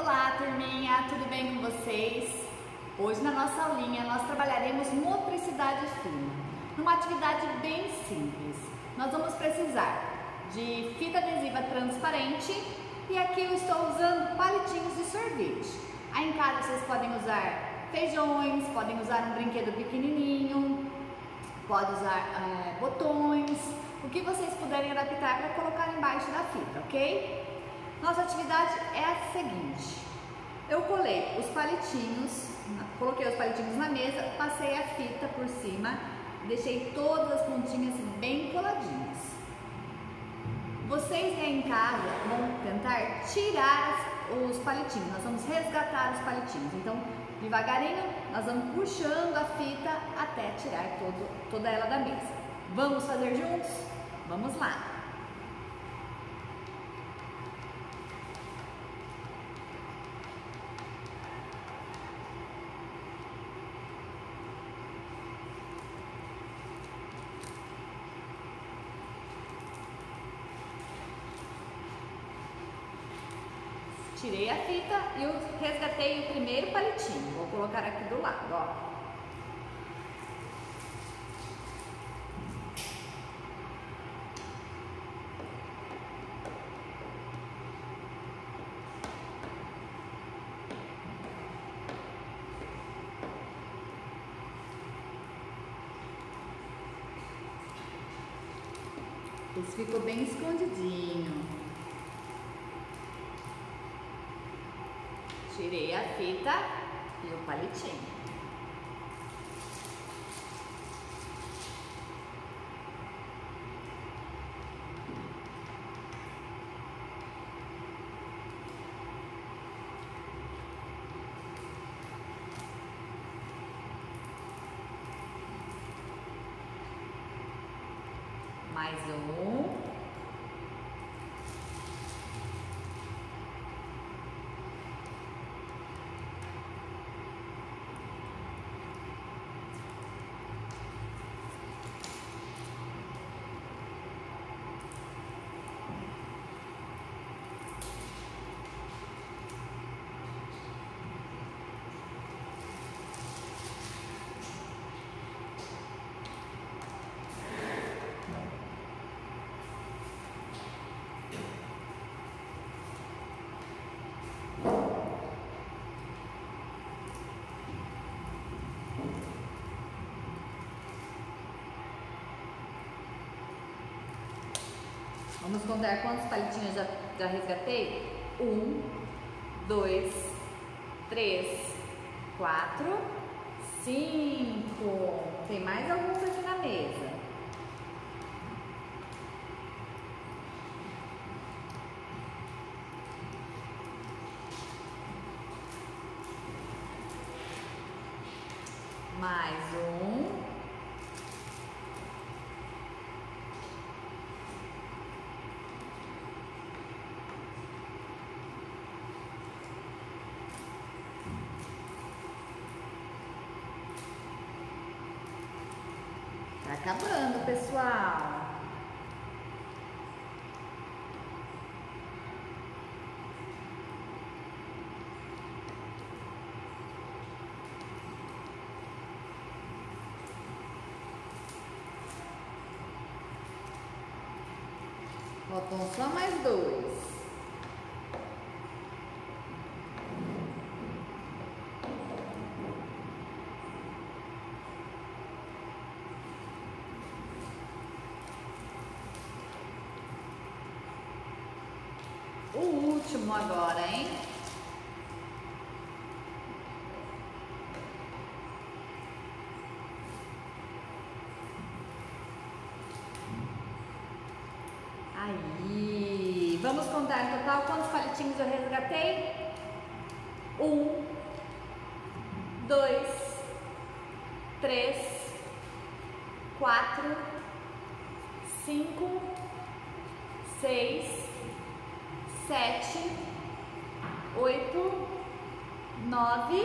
Olá, turminha, tudo bem com vocês? Hoje na nossa aulinha nós trabalharemos motricidade fina, numa atividade bem simples. Nós vamos precisar de fita adesiva transparente e aqui eu estou usando palitinhos de sorvete. Aí em casa vocês podem usar feijões, podem usar um brinquedo pequenininho, pode usar é, botões, o que vocês puderem adaptar para colocar embaixo da fita, ok? Nossa atividade é a seguinte: eu colei os palitinhos, coloquei os palitinhos na mesa, passei a fita por cima, deixei todas as pontinhas bem coladinhas. Vocês aí em casa vão tentar tirar os palitinhos, nós vamos resgatar os palitinhos. Então, devagarinho, nós vamos puxando a fita até tirar todo, toda ela da mesa. Vamos fazer juntos? Vamos lá! Tirei a fita e resgatei o primeiro palitinho. Vou colocar aqui do lado, ó. Ficou bem escondidinho. Tirei a fita e o palitinho. Mais um. Vamos contar quantos palitinhos já, já resgatei? Um, dois, três, quatro, cinco. Tem mais alguns aqui na mesa. Mais um. Acabando, pessoal. Faltam só mais dois. O último agora, hein? Aí, vamos contar no total quantos palitinhos eu resgatei? Um, dois, três, quatro, cinco, seis, sete, oito, nove,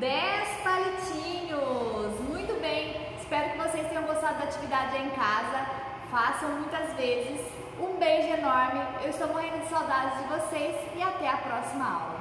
dez palitinhos. Muito bem. Espero que vocês tenham gostado da atividade em casa. Façam muitas vezes Um beijo enorme, eu estou morrendo de saudades de vocês e até a próxima aula.